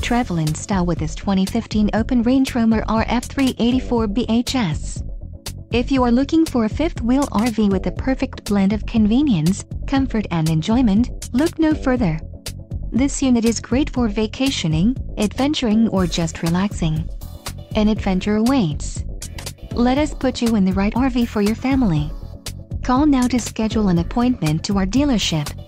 Travel in style with this 2015 Open Range Roamer RF384 BHS. If you are looking for a fifth-wheel RV with the perfect blend of convenience, comfort and enjoyment, look no further. This unit is great for vacationing, adventuring or just relaxing. An adventure awaits. Let us put you in the right RV for your family. Call now to schedule an appointment to our dealership.